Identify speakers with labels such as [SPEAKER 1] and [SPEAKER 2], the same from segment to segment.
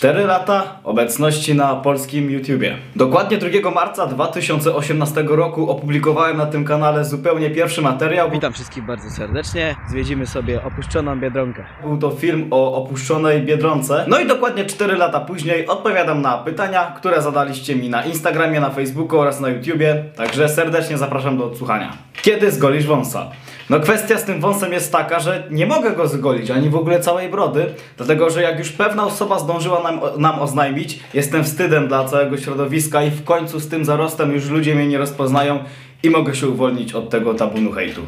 [SPEAKER 1] 4 lata obecności na polskim YouTubie. Dokładnie 2 marca 2018 roku opublikowałem na tym kanale zupełnie pierwszy materiał.
[SPEAKER 2] Witam wszystkich bardzo serdecznie. Zwiedzimy sobie opuszczoną Biedronkę.
[SPEAKER 1] Był to film o opuszczonej Biedronce. No i dokładnie 4 lata później odpowiadam na pytania, które zadaliście mi na Instagramie, na Facebooku oraz na YouTubie. Także serdecznie zapraszam do odsłuchania. Kiedy zgolisz wąsa? No kwestia z tym wąsem jest taka, że nie mogę go zgolić, ani w ogóle całej brody, dlatego że jak już pewna osoba zdążyła nam, nam oznajmić, jestem wstydem dla całego środowiska i w końcu z tym zarostem już ludzie mnie nie rozpoznają i mogę się uwolnić od tego tabunu hejtu.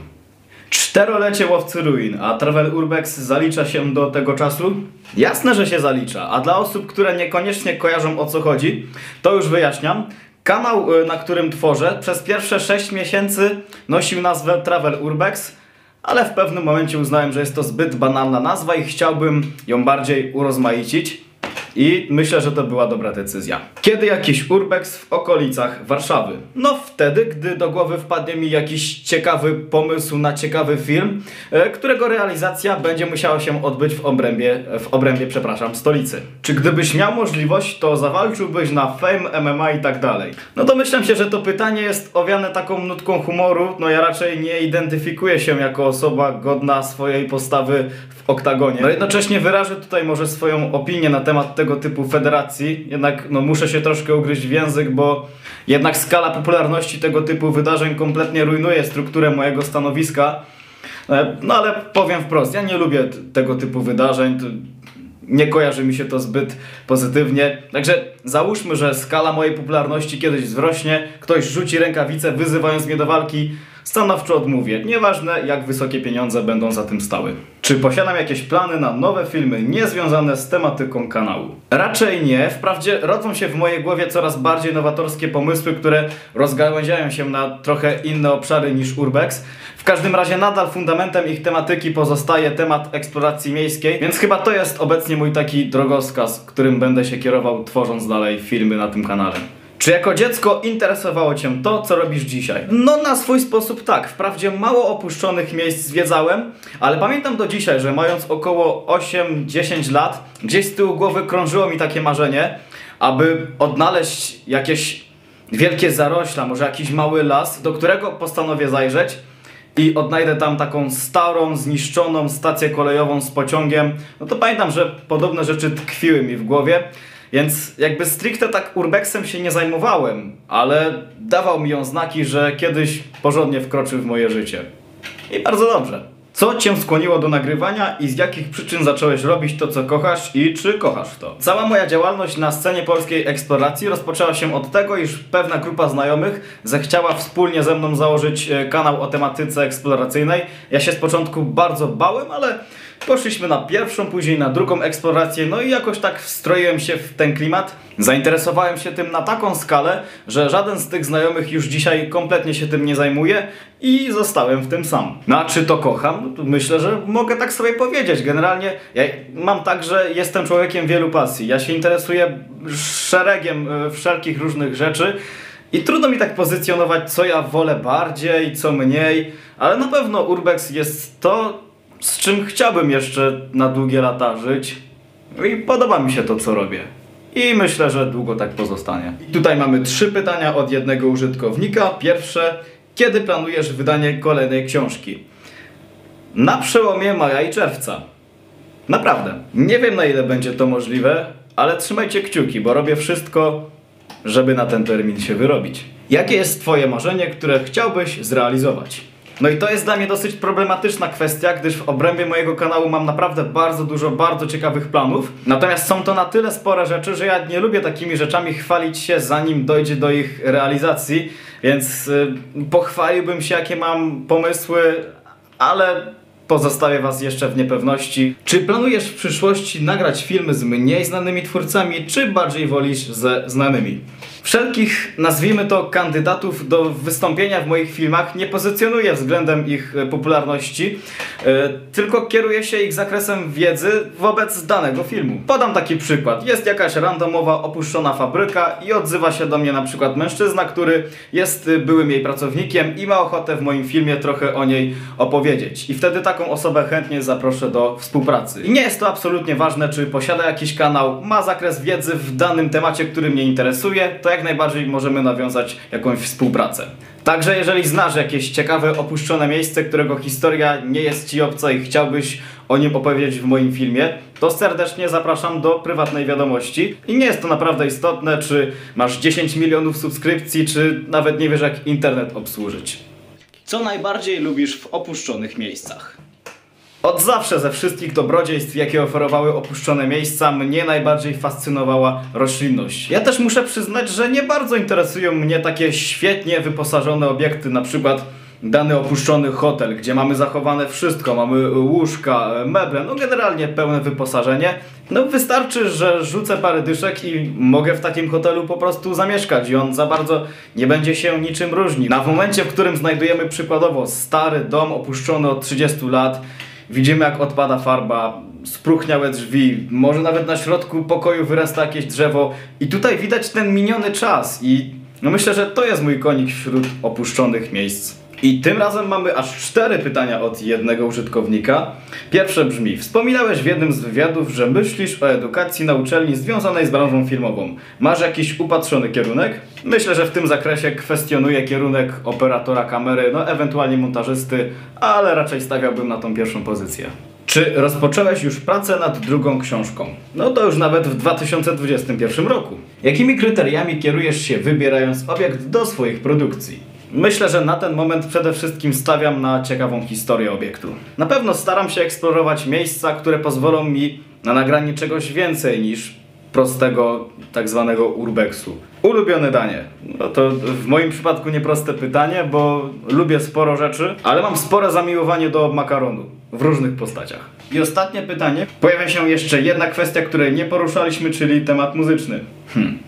[SPEAKER 1] Czterolecie łowcy ruin, a Travel Urbex zalicza się do tego czasu? Jasne, że się zalicza, a dla osób, które niekoniecznie kojarzą o co chodzi, to już wyjaśniam. Kanał, y, na którym tworzę, przez pierwsze 6 miesięcy nosił nazwę Travel Urbex, ale w pewnym momencie uznałem, że jest to zbyt banalna nazwa i chciałbym ją bardziej urozmaicić. I myślę, że to była dobra decyzja. Kiedy jakiś urbex w okolicach Warszawy? No wtedy, gdy do głowy wpadnie mi jakiś ciekawy pomysł na ciekawy film, e, którego realizacja będzie musiała się odbyć w obrębie, w obrębie, przepraszam, stolicy. Czy gdybyś miał możliwość, to zawalczyłbyś na Fame, MMA i tak dalej? No to myślę się, że to pytanie jest owiane taką nutką humoru. No ja raczej nie identyfikuję się jako osoba godna swojej postawy w oktagonie. No jednocześnie wyrażę tutaj może swoją opinię na temat tego typu federacji, jednak no, muszę się troszkę ugryźć w język, bo jednak skala popularności tego typu wydarzeń kompletnie rujnuje strukturę mojego stanowiska. E, No ale powiem wprost, ja nie lubię tego typu wydarzeń. Nie kojarzy mi się to zbyt pozytywnie. Także załóżmy, że skala mojej popularności kiedyś wzrośnie, ktoś rzuci rękawice wyzywając mnie do walki, stanowczo odmówię. Nieważne jak wysokie pieniądze będą za tym stały. Czy posiadam jakieś plany na nowe filmy niezwiązane z tematyką kanału? Raczej nie. Wprawdzie rodzą się w mojej głowie coraz bardziej nowatorskie pomysły, które rozgałęziają się na trochę inne obszary niż Urbex. W każdym razie nadal fundamentem ich tematyki pozostaje temat eksploracji miejskiej, więc chyba to jest obecnie mój taki drogowskaz, którym będę się kierował tworząc dalej filmy na tym kanale. Czy jako dziecko interesowało Cię to, co robisz dzisiaj? No na swój sposób tak. Wprawdzie mało opuszczonych miejsc zwiedzałem, ale pamiętam do dzisiaj, że mając około 8-10 lat, gdzieś z tyłu głowy krążyło mi takie marzenie, aby odnaleźć jakieś wielkie zarośla, może jakiś mały las, do którego postanowię zajrzeć i odnajdę tam taką starą, zniszczoną stację kolejową z pociągiem, no to pamiętam, że podobne rzeczy tkwiły mi w głowie. Więc jakby stricte tak urbexem się nie zajmowałem, ale dawał mi on znaki, że kiedyś porządnie wkroczy w moje życie. I bardzo dobrze. Co cię skłoniło do nagrywania i z jakich przyczyn zacząłeś robić to, co kochasz i czy kochasz to? Cała moja działalność na scenie polskiej eksploracji rozpoczęła się od tego, iż pewna grupa znajomych zechciała wspólnie ze mną założyć e, kanał o tematyce eksploracyjnej. Ja się z początku bardzo bałem, ale Poszliśmy na pierwszą, później na drugą eksplorację, no i jakoś tak wstroiłem się w ten klimat. Zainteresowałem się tym na taką skalę, że żaden z tych znajomych już dzisiaj kompletnie się tym nie zajmuje i zostałem w tym sam. No a czy to kocham? No myślę, że mogę tak sobie powiedzieć. Generalnie ja mam tak, że jestem człowiekiem wielu pasji. Ja się interesuję szeregiem e, wszelkich różnych rzeczy. I trudno mi tak pozycjonować, co ja wolę bardziej, co mniej, ale na pewno Urbex jest to, z czym chciałbym jeszcze na długie lata żyć. No I podoba mi się to, co robię. I myślę, że długo tak pozostanie. Tutaj mamy trzy pytania od jednego użytkownika. Pierwsze, kiedy planujesz wydanie kolejnej książki? Na przełomie maja i czerwca. Naprawdę. Nie wiem na ile będzie to możliwe, ale trzymajcie kciuki, bo robię wszystko, żeby na ten termin się wyrobić. Jakie jest Twoje marzenie, które chciałbyś zrealizować? No i to jest dla mnie dosyć problematyczna kwestia, gdyż w obrębie mojego kanału mam naprawdę bardzo dużo bardzo ciekawych planów. Natomiast są to na tyle spore rzeczy, że ja nie lubię takimi rzeczami chwalić się zanim dojdzie do ich realizacji, więc y, pochwaliłbym się jakie mam pomysły, ale pozostawię Was jeszcze w niepewności. Czy planujesz w przyszłości nagrać filmy z mniej znanymi twórcami, czy bardziej wolisz ze znanymi? Wszelkich, nazwijmy to, kandydatów do wystąpienia w moich filmach nie pozycjonuję względem ich e, popularności, e, tylko kieruję się ich zakresem wiedzy wobec danego filmu. Podam taki przykład. Jest jakaś randomowa, opuszczona fabryka i odzywa się do mnie na przykład mężczyzna, który jest e, byłym jej pracownikiem i ma ochotę w moim filmie trochę o niej opowiedzieć. I wtedy taką osobę chętnie zaproszę do współpracy. I nie jest to absolutnie ważne, czy posiada jakiś kanał, ma zakres wiedzy w danym temacie, który mnie interesuje, to jak najbardziej możemy nawiązać jakąś współpracę. Także jeżeli znasz jakieś ciekawe, opuszczone miejsce, którego historia nie jest Ci obca i chciałbyś o nim opowiedzieć w moim filmie, to serdecznie zapraszam do prywatnej wiadomości. I nie jest to naprawdę istotne, czy masz 10 milionów subskrypcji, czy nawet nie wiesz jak internet obsłużyć. Co najbardziej lubisz w opuszczonych miejscach? Od zawsze ze wszystkich dobrodziejstw, jakie oferowały opuszczone miejsca, mnie najbardziej fascynowała roślinność. Ja też muszę przyznać, że nie bardzo interesują mnie takie świetnie wyposażone obiekty, na przykład dany opuszczony hotel, gdzie mamy zachowane wszystko, mamy łóżka, meble, no generalnie pełne wyposażenie. No wystarczy, że rzucę parę dyszek i mogę w takim hotelu po prostu zamieszkać i on za bardzo nie będzie się niczym różnił. Na momencie, w którym znajdujemy przykładowo stary dom opuszczony od 30 lat, Widzimy jak odpada farba, spruchniałe drzwi, może nawet na środku pokoju wyrasta jakieś drzewo i tutaj widać ten miniony czas i no myślę, że to jest mój konik wśród opuszczonych miejsc. I tym razem mamy aż cztery pytania od jednego użytkownika. Pierwsze brzmi: Wspominałeś w jednym z wywiadów, że myślisz o edukacji na uczelni związanej z branżą filmową. Masz jakiś upatrzony kierunek? Myślę, że w tym zakresie kwestionuję kierunek operatora kamery, no ewentualnie montażysty, ale raczej stawiałbym na tą pierwszą pozycję. Czy rozpocząłeś już pracę nad drugą książką? No to już nawet w 2021 roku. Jakimi kryteriami kierujesz się wybierając obiekt do swoich produkcji? Myślę, że na ten moment przede wszystkim stawiam na ciekawą historię obiektu. Na pewno staram się eksplorować miejsca, które pozwolą mi na nagranie czegoś więcej niż prostego tak zwanego urbexu. Ulubione danie. No to w moim przypadku nieproste pytanie, bo lubię sporo rzeczy, ale mam spore zamiłowanie do makaronu w różnych postaciach. I ostatnie pytanie. Pojawia się jeszcze jedna kwestia, której nie poruszaliśmy, czyli temat muzyczny. Hmm.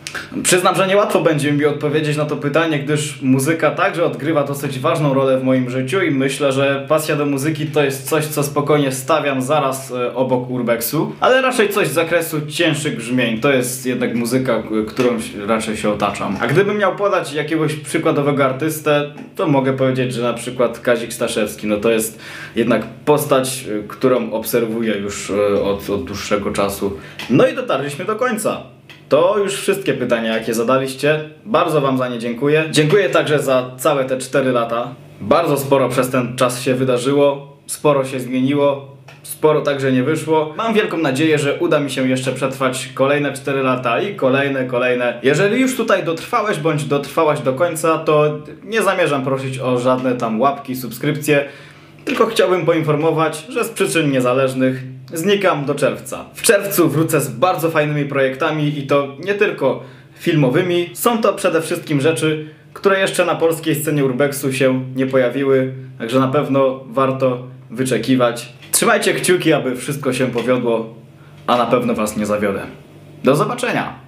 [SPEAKER 1] Przyznam, że niełatwo będzie mi odpowiedzieć na to pytanie, gdyż muzyka także odgrywa dosyć ważną rolę w moim życiu i myślę, że pasja do muzyki to jest coś, co spokojnie stawiam zaraz e, obok urbexu, ale raczej coś z zakresu cięższych brzmień. To jest jednak muzyka, którą raczej się otaczam. A gdybym miał podać jakiegoś przykładowego artystę, to mogę powiedzieć, że na przykład Kazik Staszewski, no to jest jednak postać, e, którą obserwuję już e, od, od dłuższego czasu. No i dotarliśmy do końca. To już wszystkie pytania, jakie zadaliście. Bardzo Wam za nie dziękuję. Dziękuję także za całe te 4 lata. Bardzo sporo przez ten czas się wydarzyło, sporo się zmieniło, sporo także nie wyszło. Mam wielką nadzieję, że uda mi się jeszcze przetrwać kolejne 4 lata i kolejne, kolejne. Jeżeli już tutaj dotrwałeś bądź dotrwałaś do końca, to nie zamierzam prosić o żadne tam łapki, subskrypcje. Tylko chciałbym poinformować, że z przyczyn niezależnych znikam do czerwca. W czerwcu wrócę z bardzo fajnymi projektami i to nie tylko filmowymi. Są to przede wszystkim rzeczy, które jeszcze na polskiej scenie urbexu się nie pojawiły, także na pewno warto wyczekiwać. Trzymajcie kciuki, aby wszystko się powiodło, a na pewno Was nie zawiodę. Do zobaczenia!